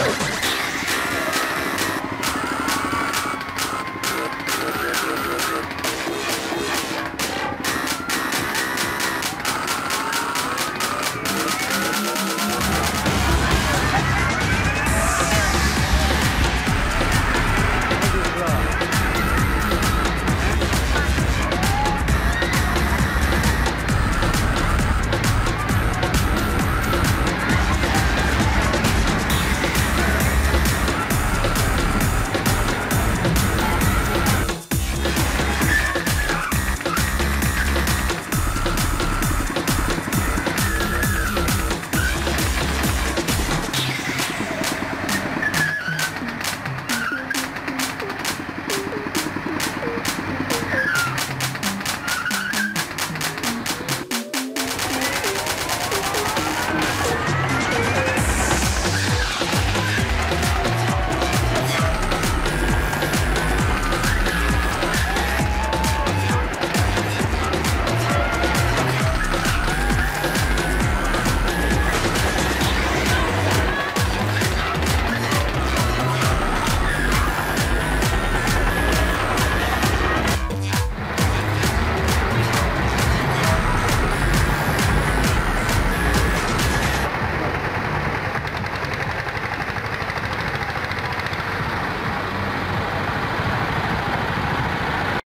Let's go.